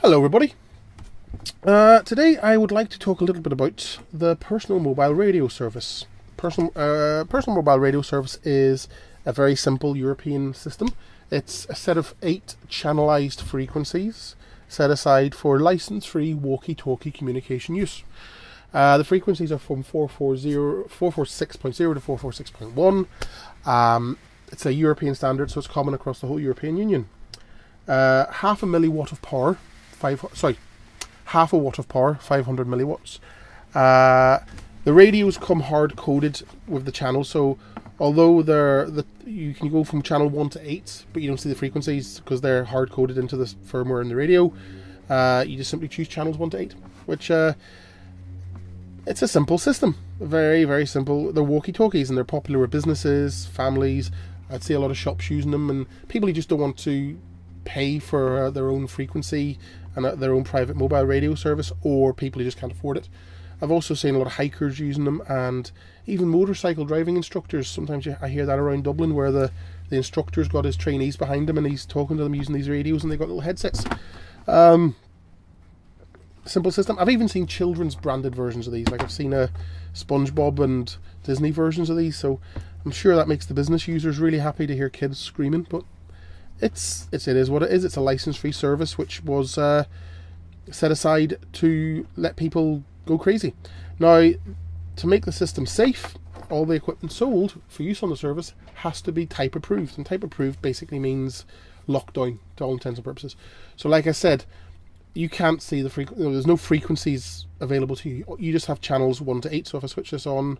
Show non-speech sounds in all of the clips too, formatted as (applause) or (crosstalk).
Hello, everybody. Uh, today, I would like to talk a little bit about the personal mobile radio service. Personal, uh, personal mobile radio service is a very simple European system. It's a set of eight channelized frequencies set aside for license free walkie talkie communication use. Uh, the frequencies are from 440, 446.0 to 446.1. Um, it's a European standard, so it's common across the whole European Union. Uh, half a milliwatt of power, five sorry, half a watt of power, 500 milliwatts. Uh, the radios come hard coded with the channel, so although they're the, you can go from channel one to eight, but you don't see the frequencies because they're hard coded into the firmware in the radio. Uh, you just simply choose channels one to eight, which uh, it's a simple system, very very simple. They're walkie talkies and they're popular with businesses, families. I'd see a lot of shops using them, and people who just don't want to pay for uh, their own frequency and their own private mobile radio service, or people who just can't afford it. I've also seen a lot of hikers using them, and even motorcycle driving instructors. Sometimes I hear that around Dublin, where the the instructor's got his trainees behind him, and he's talking to them using these radios, and they've got little headsets. Um, simple system. I've even seen children's branded versions of these. Like I've seen a SpongeBob and Disney versions of these. So I'm sure that makes the business users really happy to hear kids screaming. But it's it's it is what it is. It's a license-free service which was uh, set aside to let people go crazy. Now, to make the system safe, all the equipment sold for use on the service has to be type approved, and type approved basically means lockdown to all intents and purposes. So, like I said, you can't see the frequency. There's no frequencies available to you. You just have channels one to eight. So if I switch this on,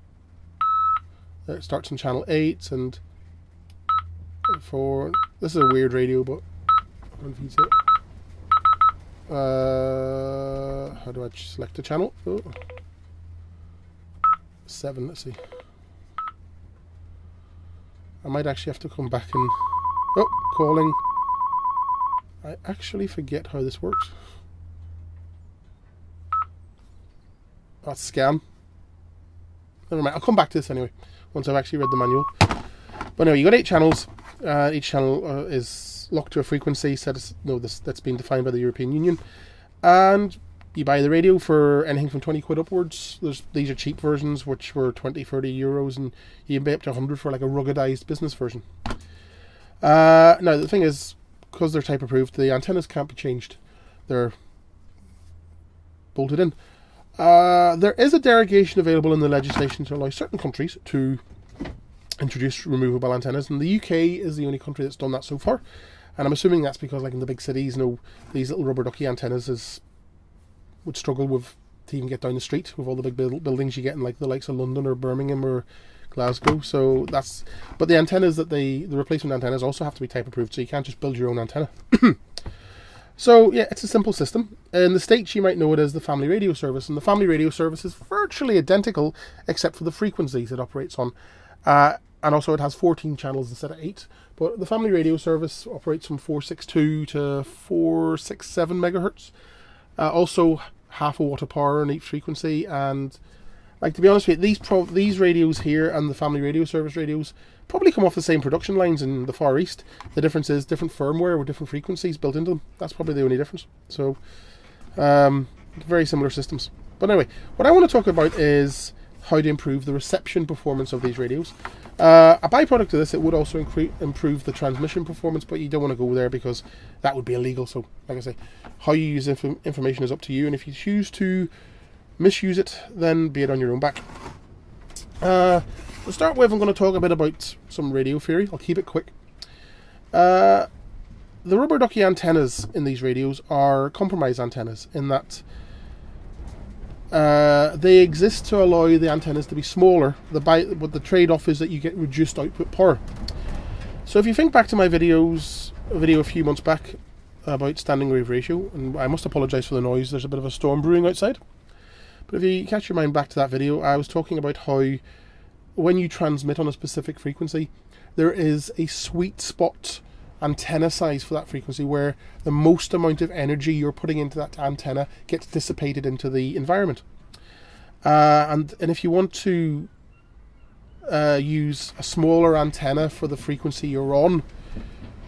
it starts on channel eight and four. This is a weird radio, but I it. Uh, how do I select the channel? Oh. Seven. Let's see. I might actually have to come back and. Oh, calling. I actually forget how this works. That's scam. Never mind. I'll come back to this anyway once I've actually read the manual. But anyway, you got eight channels. Uh, each channel uh, is locked to a frequency set. No, this that's been defined by the European Union, and you buy the radio for anything from 20 quid upwards. There's these are cheap versions, which were 20, 30 euros, and you can pay up to 100 for like a ruggedized business version. Uh, now the thing is, because they're type approved, the antennas can't be changed. They're bolted in. Uh, there is a derogation available in the legislation to allow certain countries to introduce removable antennas, and the UK is the only country that's done that so far. And I'm assuming that's because, like in the big cities, you know, these little rubber ducky antennas is would struggle with to even get down the street with all the big buildings you get in like the likes of London or Birmingham or Glasgow. So that's but the antennas that they the replacement antennas also have to be type approved, so you can't just build your own antenna. (coughs) so yeah, it's a simple system. In the states, you might know it as the family radio service, and the family radio service is virtually identical except for the frequencies it operates on. Uh, and also, it has 14 channels instead of 8. But the family radio service operates from 462 to 467 megahertz. Uh, also, half a watt of power on each frequency, and like to be honest with you, these these radios here and the family radio service radios probably come off the same production lines in the Far East. The difference is different firmware with different frequencies built into them. That's probably the only difference. So, um, very similar systems. But anyway, what I want to talk about is how to improve the reception performance of these radios. Uh, a byproduct of this, it would also improve the transmission performance, but you don't want to go there because that would be illegal. So, like I say, how you use inf- information is up to you, and if you choose to misuse it, then be it on your own back. Uh, to start with, I'm going to talk a bit about some radio theory. I'll keep it quick. Uh, the rubber ducky antennas in these radios are compromise antennas in that uh, they exist to allow the antennas to be smaller. The by, but the trade-off is that you get reduced output power. So if you think back to my videos, a video a few months back about standing wave ratio, and I must apologise for the noise. There's a bit of a storm brewing outside. But if you catch your mind back to that video, I was talking about how when you transmit on a specific frequency, there is a sweet spot antenna size for that frequency where the most amount of energy you're putting into that antenna gets dissipated into the environment. Uh, and and if you want to uh, use a smaller antenna for the frequency you're on,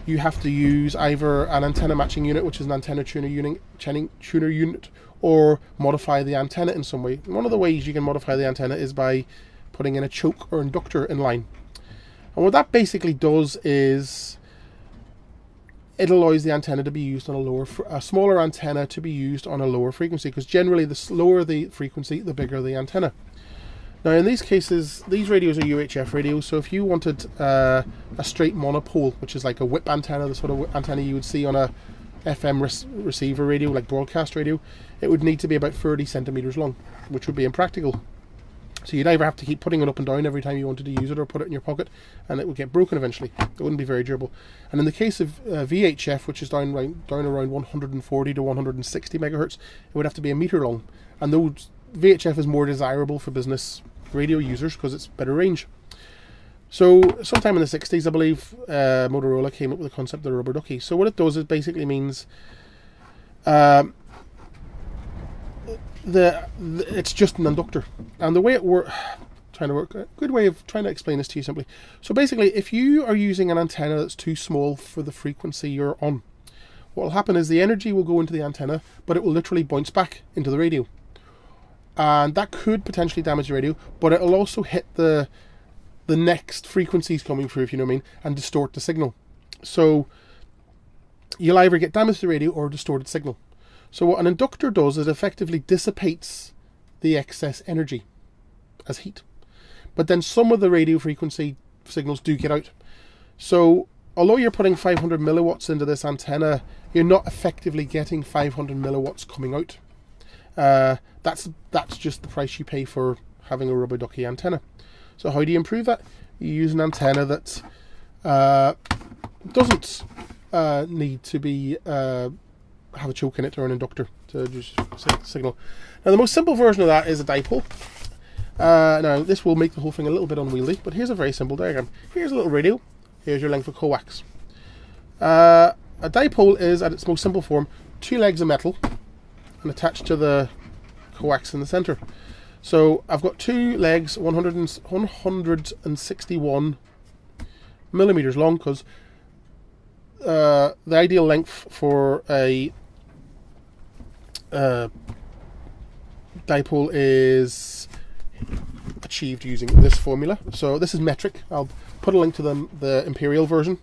you have to use either an antenna matching unit, which is an antenna tuner unit, tuner unit, or modify the antenna in some way. One of the ways you can modify the antenna is by putting in a choke or inductor in line. And what that basically does is it allows the antenna to be used on a lower, a smaller antenna to be used on a lower frequency because generally the lower the frequency, the bigger the antenna. Now in these cases, these radios are UHF radios, so if you wanted uh, a straight monopole, which is like a whip antenna, the sort of antenna you would see on a FM receiver radio, like broadcast radio, it would need to be about 30 centimeters long, which would be impractical. So you'd either have to keep putting it up and down every time you wanted to use it or put it in your pocket and it would get broken eventually. It wouldn't be very durable. And in the case of uh, VHF, which is down, right, down around 140 to 160 megahertz, it would have to be a meter long. And those VHF is more desirable for business radio users because it's better range. So sometime in the 60s, I believe, uh, Motorola came up with the concept of the rubber ducky. So what it does is basically means um, the, the, it's just an inductor, and the way it works. (sighs) Trying to work a good way of trying to explain this to you simply. So basically, if you are using an antenna that's too small for the frequency you're on, what will happen is the energy will go into the antenna, but it will literally bounce back into the radio, and that could potentially damage the radio. But it'll also hit the the next frequencies coming through, if you know what I mean, and distort the signal. So you'll either get damage to the radio or a distorted signal. So what an inductor does is effectively dissipates the excess energy as heat. But then some of the radio frequency signals do get out. So although you're putting 500 milliwatts into this antenna, you're not effectively getting 500 milliwatts coming out. Uh, that's that's just the price you pay for having a rubber ducky antenna. So how do you improve that? You use an antenna that uh, doesn't uh, need to be uh, have a choke in it or an inductor to just signal. Now the most simple version of that is a dipole. Uh, now this will make the whole thing a little bit unwieldy, but here's a very simple diagram. Here's a little radio. Here's your length of coax. Uh, a dipole is, at its most simple form, two legs of metal and attached to the coax in the center. So I've got two legs, 100 and, 161 millimeters long, because uh, the ideal length for a uh, dipole is achieved using this formula. So this is metric. I'll put a link to the, the imperial version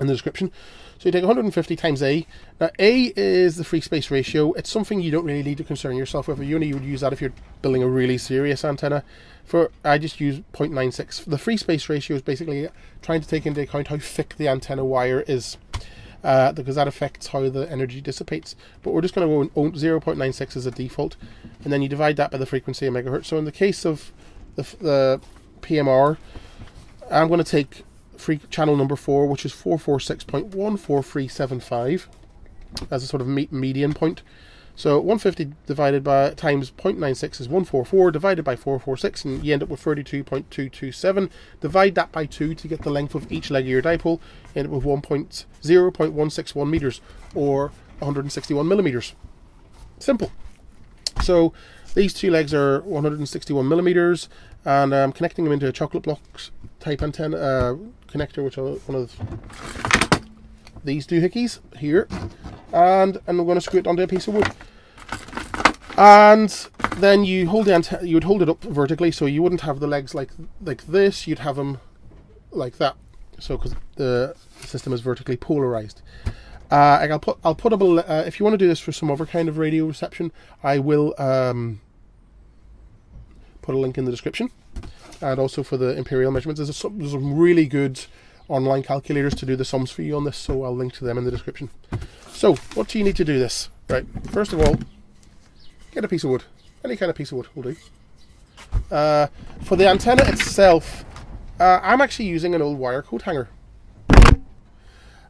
in the description. So you take 150 times A. Now A is the free space ratio. It's something you don't really need to concern yourself with. You only you would use that if you're building a really serious antenna. For I just use 0.96. The free space ratio is basically trying to take into account how thick the antenna wire is uh, because that affects how the energy dissipates. But we're just going to go 0.96 as a default, and then you divide that by the frequency of megahertz. So in the case of the, the PMR, I'm going to take free channel number four, which is 446.14375 as a sort of median point. So 150 divided by times 0.96 is 144 divided by 446 and you end up with 32.227. Divide that by 2 to get the length of each leg of your dipole. End up with 1.0.161 meters or 161 millimeters. Simple. So these two legs are 161 millimeters and I'm connecting them into a chocolate blocks type antenna uh, connector which are one of these two doohickeys here and and we're going to screw it onto a piece of wood. And then you hold the antenna you would hold it up vertically so you wouldn't have the legs like like this you'd have them like that. So because the system is vertically polarized. Uh, I'll put I'll put up a uh, if you want to do this for some other kind of radio reception I will um, put a link in the description. And also for the imperial measurements. There's, a, there's some really good online calculators to do the sums for you on this, so I'll link to them in the description. So, what do you need to do this? Right, first of all, get a piece of wood. Any kind of piece of wood will do. Uh, for the antenna itself, uh, I'm actually using an old wire coat hanger.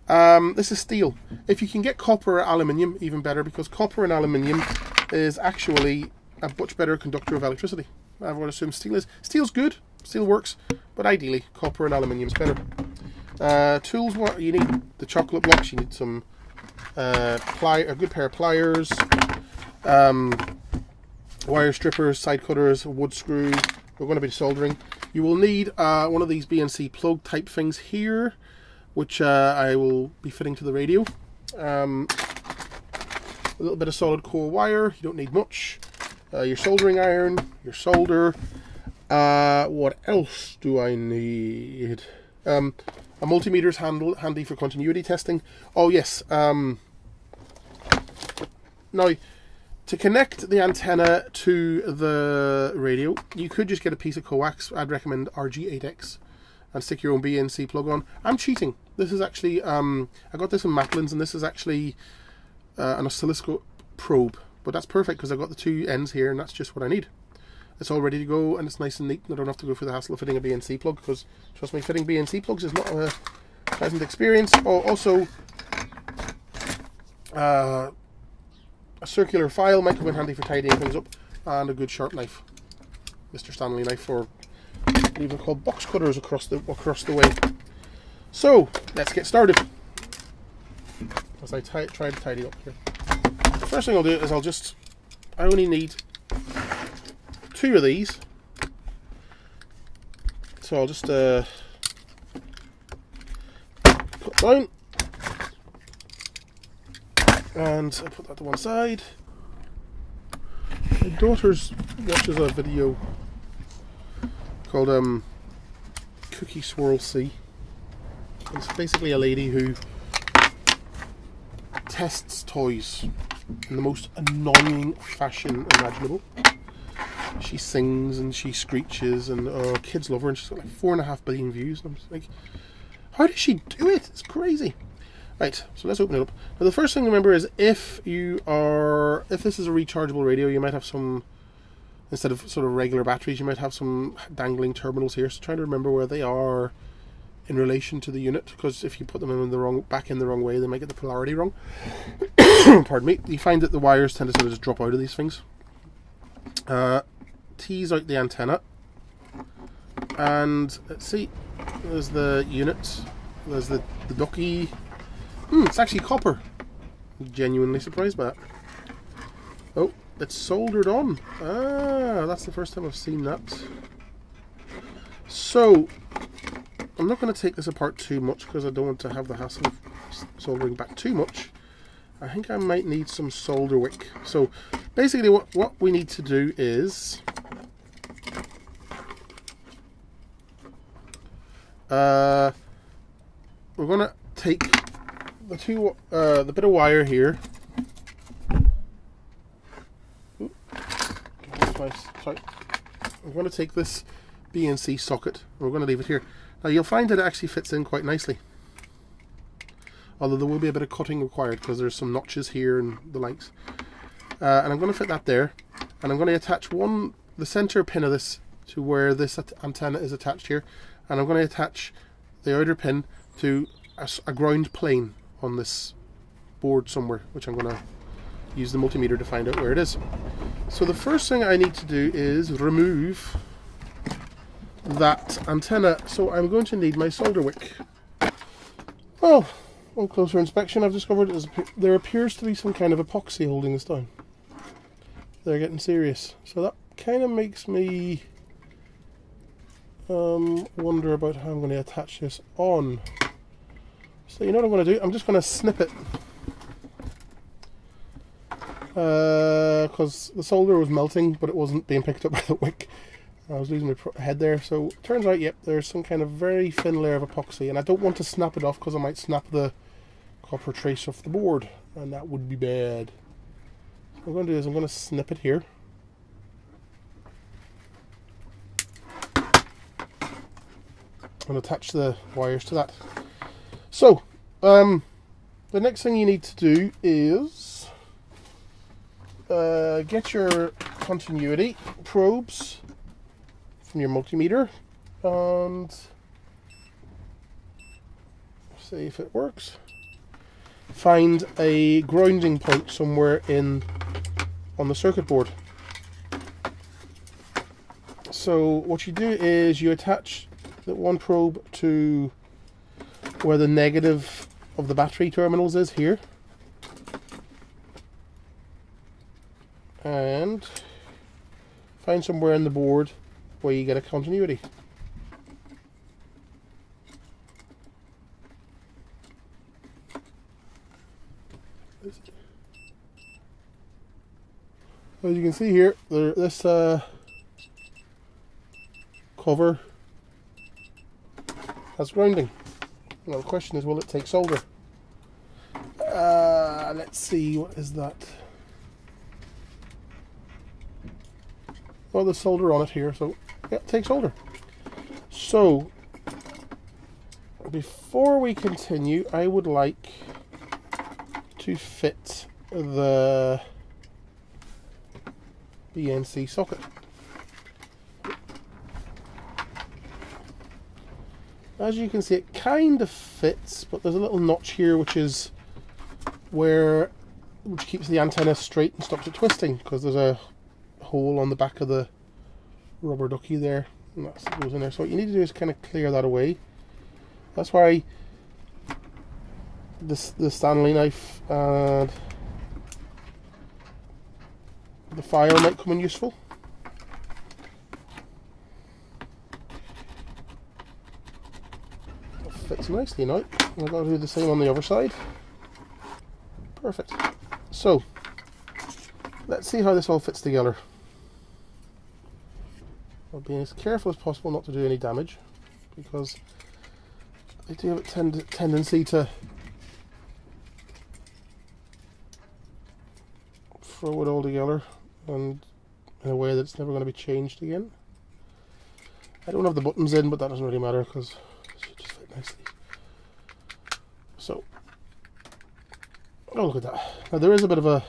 Um, this is steel. If you can get copper or aluminium, even better, because copper and aluminium is actually a much better conductor of electricity. I would assume steel is. Steel's good, steel works, but ideally copper and aluminium is better. Uh, tools, what you need the chocolate blocks, you need some uh, ply, a good pair of pliers, um, wire strippers, side cutters, wood screw. We're going to be soldering. You will need uh, one of these BNC plug type things here. which uh, I will be fitting to the radio. Um, a little bit of solid core wire, you don't need much. Uh, your soldering iron, your solder. Uh, what else do I need? Um, a multimeter is handle, handy for continuity testing. Oh yes. Um, now, to connect the antenna to the radio, you could just get a piece of coax. I'd recommend RG8X and stick your own BNC plug on. I'm cheating. This is actually, um, I got this from Maplins, and this is actually uh, an oscilloscope probe. But that's perfect because I've got the two ends here, and that's just what I need. It's all ready to go, and it's nice and neat. I don't have to go through the hassle of fitting a BNC plug because, trust me, fitting BNC plugs is not a pleasant experience. Oh, also, uh, a circular file might come in handy for tidying things up, and a good sharp knife, Mr. Stanley knife, or even called box cutters across the across the way. So let's get started. As I try to tidy up here. The first thing I'll do is I'll just I only need two of these. So I'll just uh, put down and I put that to one side. My daughter's watches a video called um, Cookie Swirl C. It's basically a lady who tests toys in the most annoying fashion imaginable. She sings and she screeches, and oh, kids love her, and she's got like four and a half billion views. And I'm just like, how does she do it? It's crazy. Right, so let's open it up. Now the first thing to remember is if you are, if this is a rechargeable radio, you might have some, instead of sort of regular batteries, you might have some dangling terminals here. So try to remember where they are in relation to the unit, because if you put them in the wrong, back in the wrong way, they might get the polarity wrong. (coughs) Pardon me. You find that the wires tend to sort of just drop out of these things. Uh, tease out the antenna, and let's see. There's the unit. There's the the ducky Hmm, it's actually copper. Genuinely surprised by that. Oh, it's soldered on. Ah, that's the first time I've seen that. So, I'm not going to take this apart too much because I don't want to have the hassle of soldering back too much. I think I might need some solder wick. So, basically what, what we need to do is... Uh, we're to take the two, uh, the bit of wire here. Sorry. I'm going to take this BNC socket. We're going to leave it here. Now you'll find that it actually fits in quite nicely. Although there will be a bit of cutting required because there's some notches here and the likes. Uh, and I'm going to fit that there. And I'm going to attach one, the center pin of this to where this antenna is attached here. And I'm going to attach the outer pin to a, a ground plane on this board somewhere, which I'm going to use the multimeter to find out where it is. So the first thing I need to do is remove that antenna. So I'm going to need my solder wick. Well, on closer inspection I've discovered there appears to be some kind of epoxy holding this down. They're getting serious. So that kind of makes me um, wonder about how I'm going to attach this on. So you know what I'm going to do? I'm just going to snip it. Because uh, the solder was melting, but it wasn't being picked up (laughs) by the wick. I was losing my head there. So turns out, yep, there's some kind of very thin layer of epoxy. And I don't want to snap it off because I might snap the copper trace off the board. And that would be bad. So what I'm going to do is I'm going to snip it here. And attach the wires to that. So, um, the next thing you need to do is uh, get your continuity probes from your multimeter and see if it works. Find a grounding point somewhere in on the circuit board. So what you do is you attach that one probe to where the negative of the battery terminals is here. And find somewhere in the board where you get a continuity. As you can see here, there, this uh, cover has grounding. Now the question is, will it take solder? Uh, let's see, what is that? Well, there's solder on it here, so yeah, it takes solder. So, before we continue, I would like to fit the BNC socket. As you can see, it kind of fits, but there's a little notch here which is where which keeps the antenna straight and stops it twisting because there's a hole on the back of the rubber ducky there and that goes in there. So what you need to do is kind of clear that away. That's why this the Stanley knife and the file might come in useful. That fits nicely now. I'm going to do the same on the other side. Perfect. So, let's see how this all fits together. I'll be as careful as possible not to do any damage because they do have a tend tendency to throw it all together and in a way that's never going to be changed again. I don't have the buttons in, but that doesn't really matter because it should just fit nicely. So, oh look at that. Now there is a bit of a,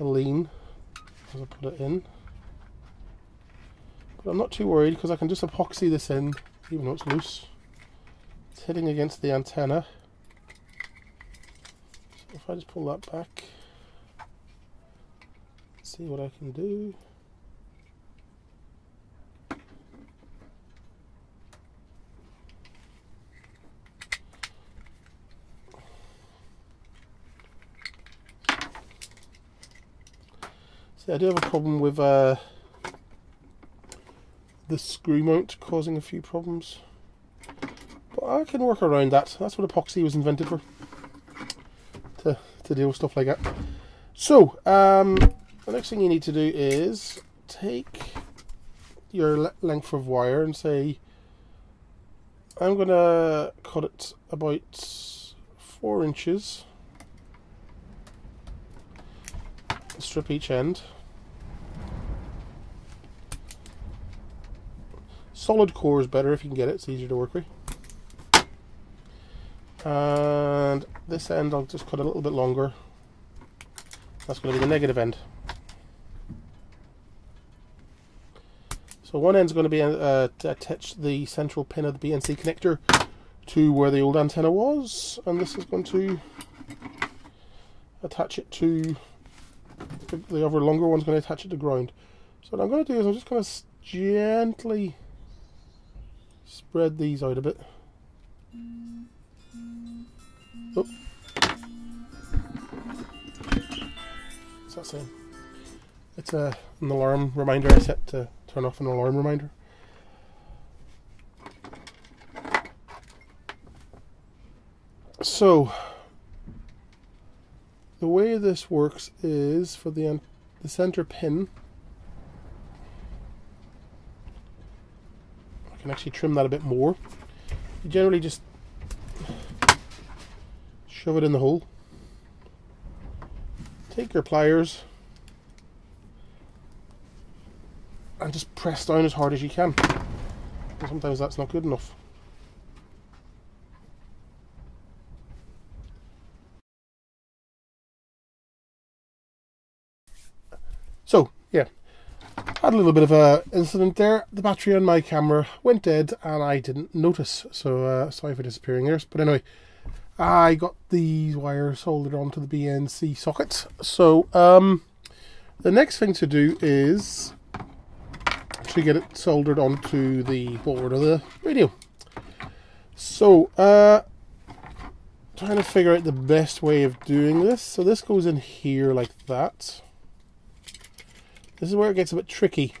a lean as I put it in. But I'm not too worried because I can just epoxy this in even though it's loose. It's hitting against the antenna. So if I just pull that back, see what I can do. See, I do have a problem with uh, the screw mount causing a few problems. But I can work around that. That's what epoxy was invented for. To, to deal with stuff like that. So, um, the next thing you need to do is take your length of wire and say I'm going to cut it about four inches strip each end solid core is better if you can get it. It's easier to work with. And this end I'll just cut a little bit longer. That's going to be the negative end. So one end is going to be uh, to attach the central pin of the BNC connector to where the old antenna was, and this is going to attach it to the, the other longer one's going to attach it to ground. So what I'm going to do is I'm just going to gently spread these out a bit. Oh. What's that saying? It's a, an alarm reminder I set to turn off an alarm reminder. So, the way this works is for the, the center pin, can actually trim that a bit more. You generally just shove it in the hole. Take your pliers and just press down as hard as you can. And sometimes that's not good enough. So, yeah, had a little bit of a incident there. The battery on my camera went dead and I didn't notice. So, uh, sorry for disappearing there. But anyway, I got these wires soldered onto the BNC socket. So, um, the next thing to do is to get it soldered onto the board of the radio. So, uh, trying to figure out the best way of doing this. So this goes in here like that. This is where it gets a bit tricky.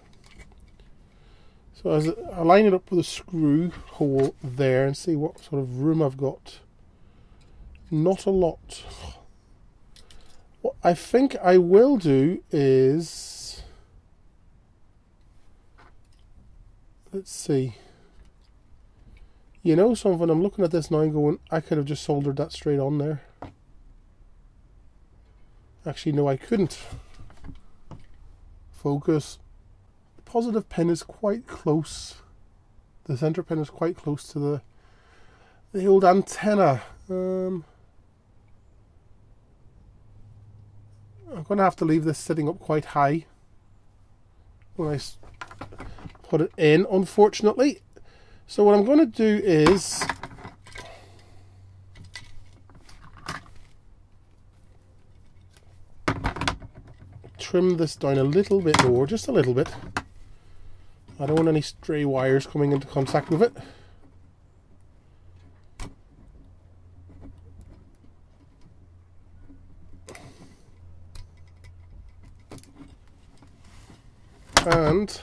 So as I line it up with a screw hole there and see what sort of room I've got. Not a lot. What I think I will do is. Let's see. You know something, I'm looking at this now and going, I could have just soldered that straight on there. Actually, no, I couldn't. Focus. The positive pin is quite close. The center pin is quite close to the the old antenna. Um, I'm going to have to leave this sitting up quite high when I put it in, unfortunately. So what I'm going to do is trim this down a little bit more, just a little bit. I don't want any stray wires coming into contact with it. And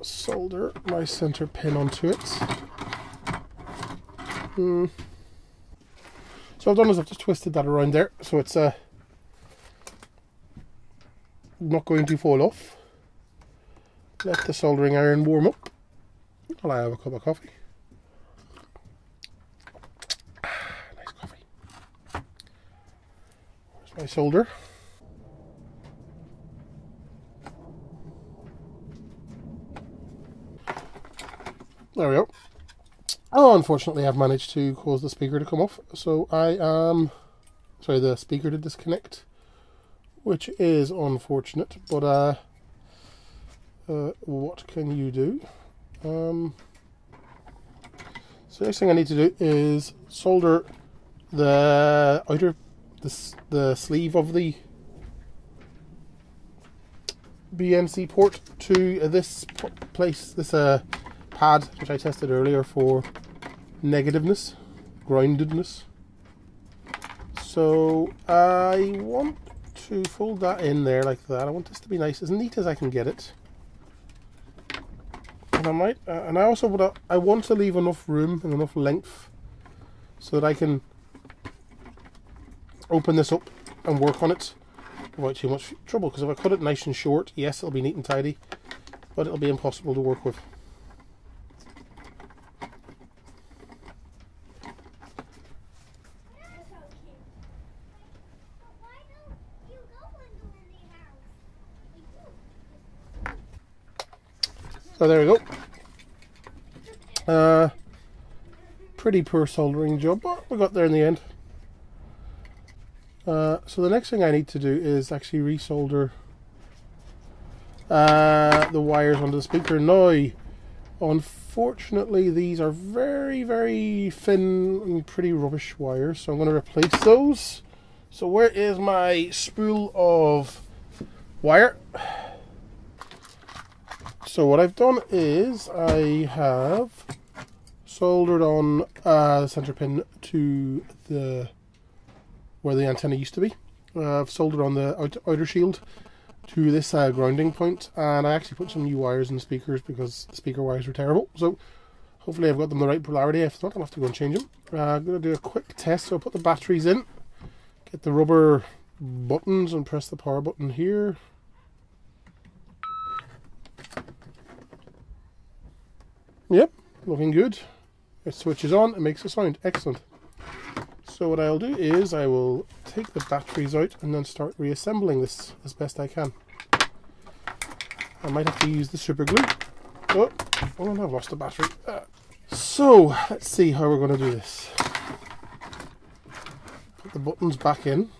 solder my center pin onto it. Hmm. So I've done is I've just twisted that around there so it's uh, not going to fall off. Let the soldering iron warm up while I have a cup of coffee. Ah, nice coffee. Where's my solder? There we go. Oh, unfortunately, I've managed to cause the speaker to come off. So I am, sorry, the speaker to disconnect, which is unfortunate. But uh, uh what can you do? Um, so next thing I need to do is solder the outer, the the sleeve of the BNC port to this place. This uh pad which I tested earlier for negativeness, groundedness. So I want to fold that in there like that. I want this to be nice, as neat as I can get it. And I might, uh, and I also would, uh, I want to leave enough room and enough length so that I can open this up and work on it without too much trouble. Because if I cut it nice and short, yes, it'll be neat and tidy, but it'll be impossible to work with. So there we go. Uh, pretty poor soldering job, but we got there in the end. Uh, so the next thing I need to do is actually resolder uh, the wires onto the speaker. Now, unfortunately, these are very, very thin and pretty rubbish wires, so I'm going to replace those. So where is my spool of wire? So what I've done is I have soldered on uh, the center pin to the where the antenna used to be. Uh, I've soldered on the outer shield to this uh, grounding point and I actually put some new wires in speakers because the speaker wires were terrible. So hopefully I've got them the right polarity. If not, I'll have to go and change them. Uh, I'm going to do a quick test. So I'll put the batteries in, get the rubber buttons and press the power button here. Yep, looking good. It switches on, it makes a sound. Excellent. So what I'll do is I will take the batteries out and then start reassembling this as best I can. I might have to use the super glue. Oh, oh I've lost the battery. Uh, so, let's see how we're going to do this. Put the buttons back in.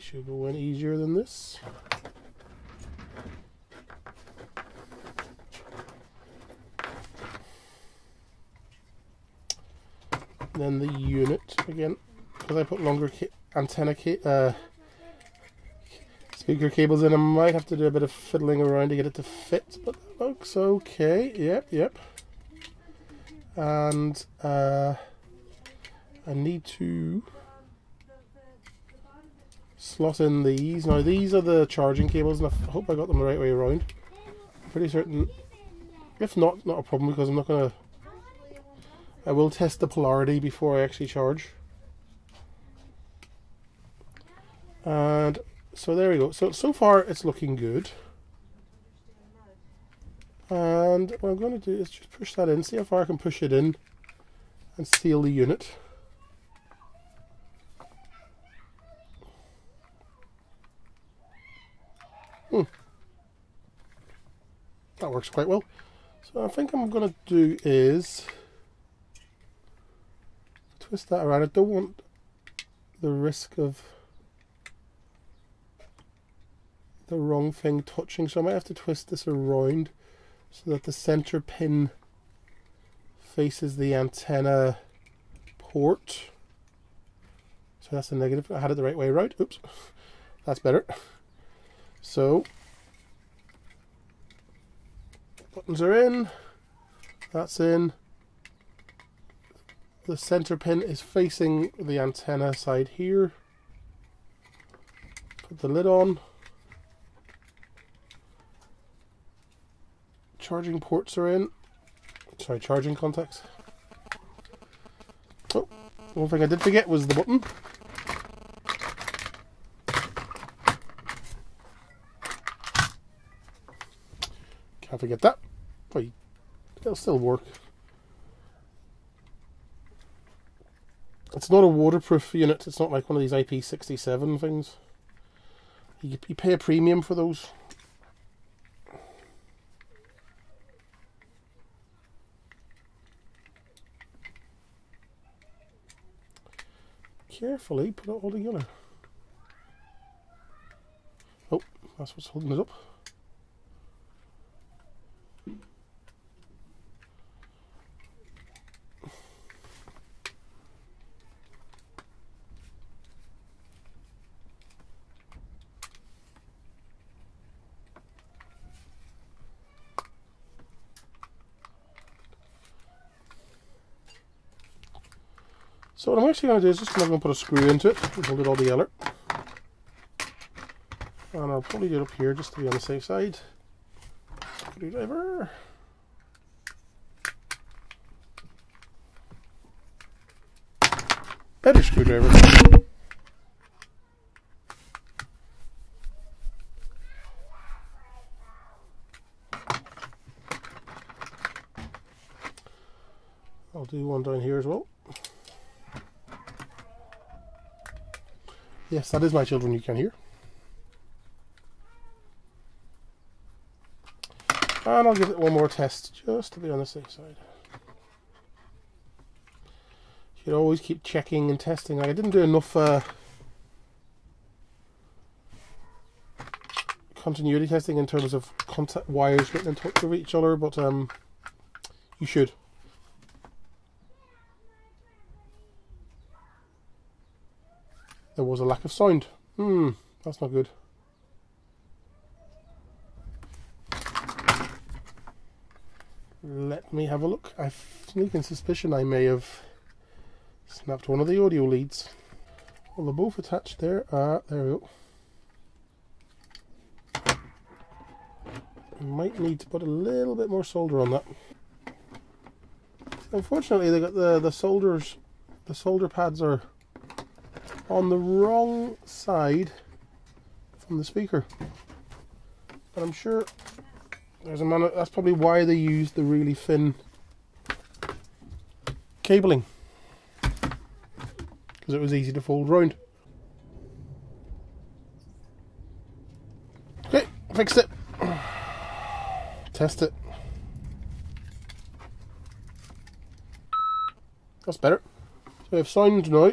Should go in easier than this. Then the unit again, because I put longer antenna uh, speaker cables in, I might have to do a bit of fiddling around to get it to fit, but that looks okay. Yep, yep. And uh, I need to slot in these. Now these are the charging cables and I hope I got them the right way around. I'm pretty certain. If not, not a problem because I'm not gonna. I will test the polarity before I actually charge. And so there we go. So so far it's looking good. And what I'm going to do is just push that in, see how far I can push it in and seal the unit. Hmm. That works quite well. So I think I'm going to do is twist that around. I don't want the risk of the wrong thing touching, so I might have to twist this around so that the center pin faces the antenna port. So that's the negative. I had it the right way around. Oops. That's better. So buttons are in. That's in. The center pin is facing the antenna side here. Put the lid on. charging ports are in. Sorry, charging contacts. Oh, one thing I did forget was the button. Can't forget that. But it'll still work. It's not a waterproof unit. It's not like one of these IP67 things. You, you pay a premium for those. carefully put it all together. Oh, that's what's holding it up. What I'm actually going to do is just I'm going to put a screw into it hold it all together. And I'll probably do it up here just to be on the safe side. Screwdriver. Better screwdriver. I'll do one down here as well. Yes, that is my children you can hear. And I'll give it one more test just to be on the safe side. You should always keep checking and testing. Like I didn't do enough uh, continuity testing in terms of contact wires getting in touch with each other, but um, you should. There was a lack of sound. Hmm, that's not good. Let me have a look. I have sneaking suspicion I may have snapped one of the audio leads. Well, they're both attached there. Ah, there we go. Might need to put a little bit more solder on that. Unfortunately, they got the the solders, the solder pads are on the wrong side from the speaker. But I'm sure there's a man. That's probably why they use the really thin cabling because it was easy to fold round. Okay, fixed it. Test it. That's better. So we have sound now.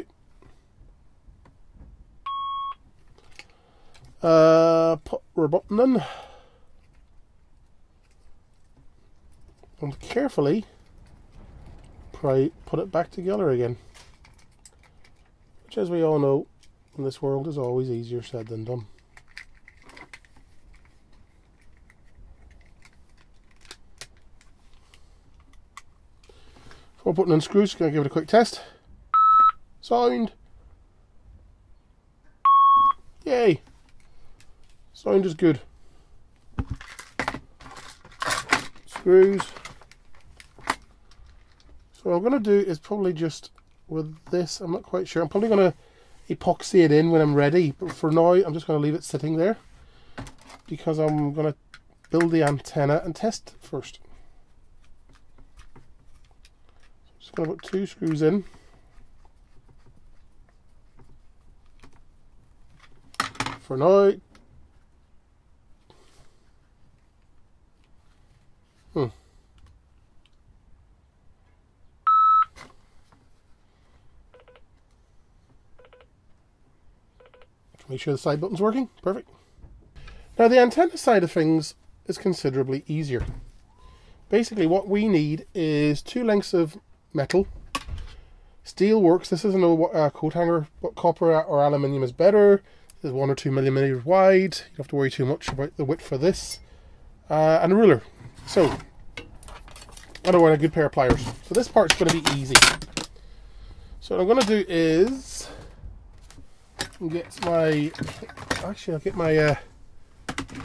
Uh, put our button in. And carefully put it back together again. Which, as we all know, in this world is always easier said than done. Before putting in screws, going to give it a quick test. Sound. Yay. Sound is good. screws. So what I'm going to do is probably just with this, I'm not quite sure. I'm probably going to epoxy it in when I'm ready. But for now, I'm just going to leave it sitting there because I'm going to build the antenna and test first. Just going to put two screws in. For now. Hmm. Make sure the side button's working. Perfect. Now the antenna side of things is considerably easier. Basically what we need is two lengths of metal. Steel works. This isn't a uh, coat hanger, but copper or aluminium is better. It's one or two millimeters wide. You don't have to worry too much about the width for this. Uh, and a ruler. So, I don't want a good pair of pliers. So this part's going to be easy. So what I'm going to do is get my, actually I'll get my uh,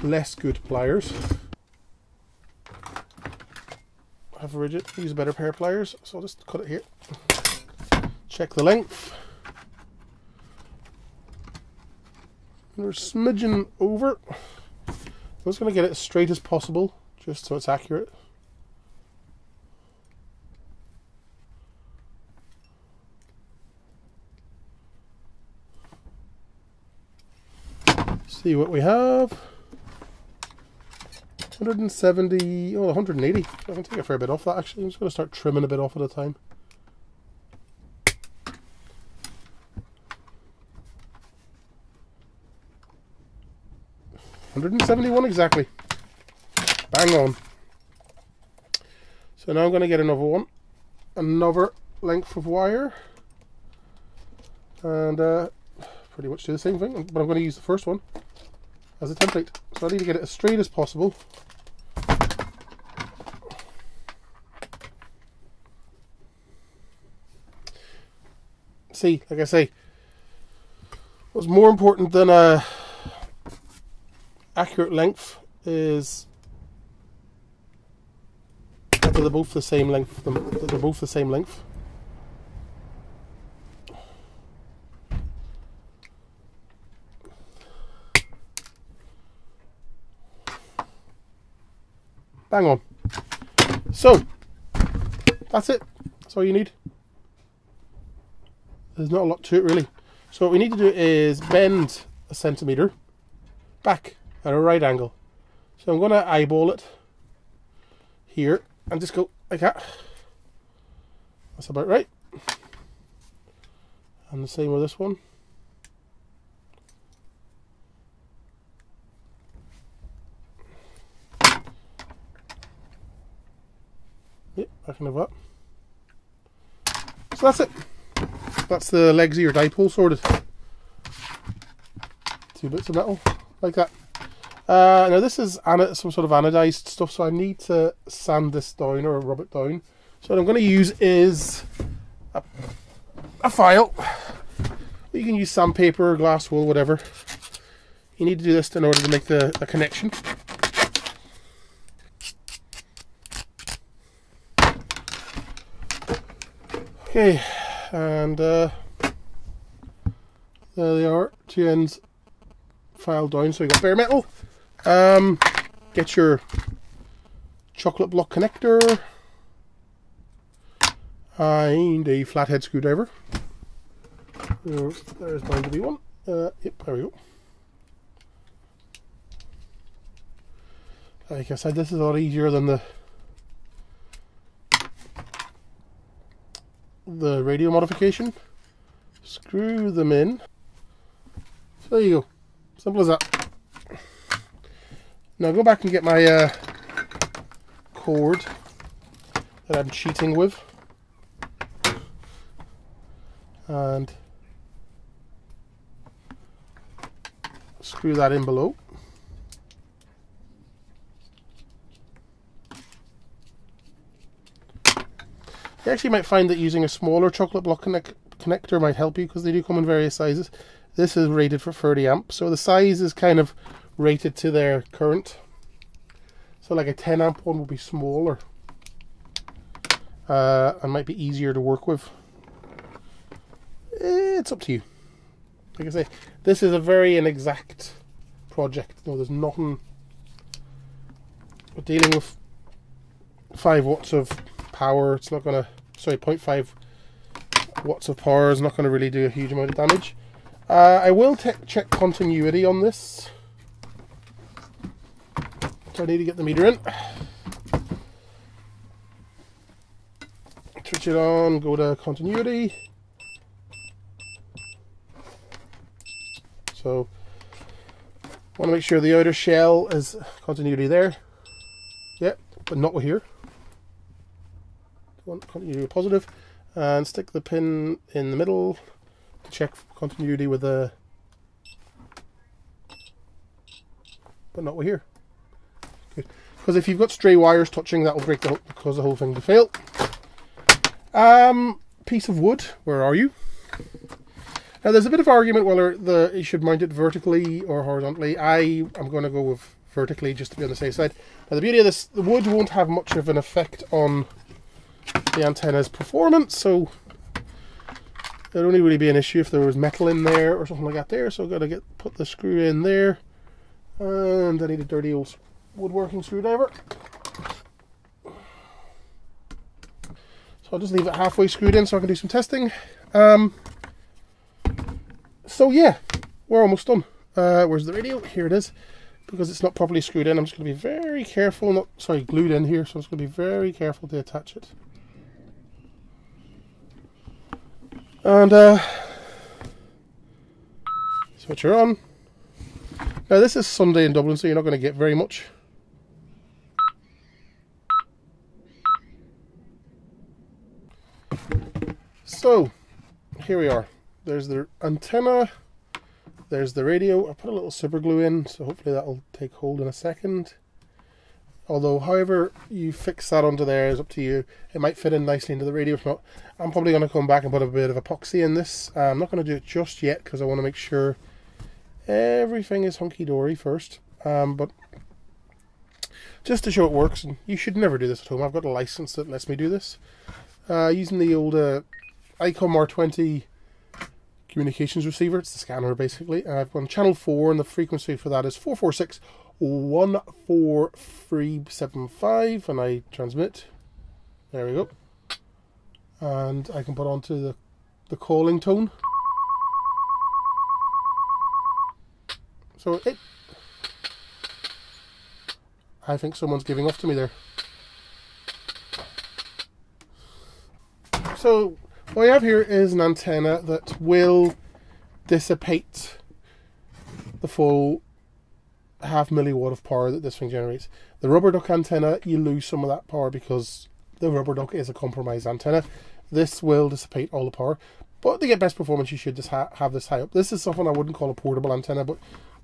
less good pliers. Have a rigid, use a better pair of pliers. So I'll just cut it here. Check the length. We're smidgen over. I'm just going to get it as straight as possible, just so it's accurate. See what we have. 170, oh, 180. I can take a fair bit off that actually. I'm just going to start trimming a bit off at a time. 171 exactly. Bang on. So now I'm going to get another one. Another length of wire. And uh, pretty much do the same thing. But I'm going to use the first one as a template. So I need to get it as straight as possible. See, like I say, what's more important than a uh, accurate length is that they're both the same length. They're both the same length. Bang on. So, that's it. That's all you need. There's not a lot to it really. So what we need to do is bend a centimetre back at a right angle. So I'm going to eyeball it here and just go like that. That's about right. And the same with this one. Can have that. So that's it. That's the legs of your dipole sorted. Two bits of metal, like that. Uh, now this is some sort of anodized stuff, so I need to sand this down or rub it down. So what I'm going to use is a, a file. You can use sandpaper, glass wool, whatever. You need to do this in order to make the, the connection. Okay, and uh, there they are, two ends filed down, so we got bare metal. Um, get your chocolate block connector and a flathead screwdriver. There's going to be one. Uh, yep, there we go. Like I said, this is a lot easier than the the radio modification. Screw them in. So there you go. Simple as that. Now go back and get my uh, cord that I'm cheating with. And screw that in below. You actually might find that using a smaller chocolate block connect connector might help you because they do come in various sizes. This is rated for 30 amps, so the size is kind of rated to their current. So like a 10 amp one would be smaller uh, and might be easier to work with. It's up to you. Like I say, this is a very inexact project. No, there's nothing. We're dealing with 5 watts of power. It's not going to, sorry, 0.5 watts of power is not going to really do a huge amount of damage. Uh, I will check continuity on this. So I need to get the meter in. Switch it on, go to continuity. So, want to make sure the outer shell is continuity there. Yep, but not here. Continuity. And stick the pin in the middle to check continuity with the but not with here. Good. Because if you've got stray wires touching, that will break the whole, cause the whole thing to fail. Um, piece of wood. Where are you? Now, there's a bit of argument whether the you should mount it vertically or horizontally. I am going to go with vertically just to be on the safe side. Now, the beauty of this, the wood won't have much of an effect on the antenna's performance, so it would only really be an issue if there was metal in there or something like that there. So I've got to get put the screw in there, and I need a dirty old woodworking screwdriver. So I'll just leave it halfway screwed in so I can do some testing. Um, so yeah, we're almost done. Uh, where's the radio? Here it is. Because it's not properly screwed in, I'm just going to be very careful. Not sorry, glued in here, so I'm just going to be very careful to attach it. And uh, switch her on. Now this is Sunday in Dublin, so you're not going to get very much. So, here we are. There's the antenna. There's the radio. I put a little super glue in, so hopefully that'll take hold in a second. Although, however you fix that onto there is up to you. It might fit in nicely into the radio. If not, I'm probably going to come back and put a bit of epoxy in this. Uh, I'm not going to do it just yet because I want to make sure everything is hunky-dory first. Um, but just to show it works, and you should never do this at home. I've got a license that lets me do this. Uh, using the old uh, ICOM R20 communications receiver. It's the scanner basically. I've gone channel 4 and the frequency for that is 446 14375 and I transmit. There we go. And I can put on to the, the calling tone. So it I think someone's giving off to me there. So what we have here is an antenna that will dissipate the full half milliwatt of power that this thing generates. The rubber duck antenna, you lose some of that power because the rubber duck is a compromised antenna. This will dissipate all the power, but to get best performance, you should just ha have this high up. This is something I wouldn't call a portable antenna, but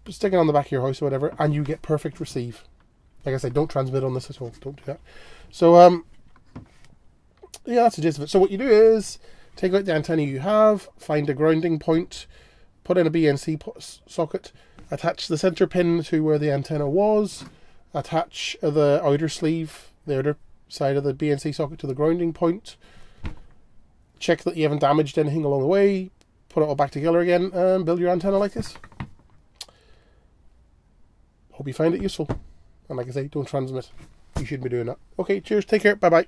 stick it on the back of your house or whatever, and you get perfect receive. Like I said, don't transmit on this at all. Don't do that. So, um, yeah, that's the gist of it. So what you do is take out the antenna you have, find a grounding point, put in a BNC socket, attach the center pin to where the antenna was, attach the outer sleeve, the outer side of the BNC socket to the grounding point, check that you haven't damaged anything along the way, put it all back together again, and build your antenna like this. Hope you find it useful. And like I say, don't transmit. You shouldn't be doing that. Okay, cheers, take care, bye bye.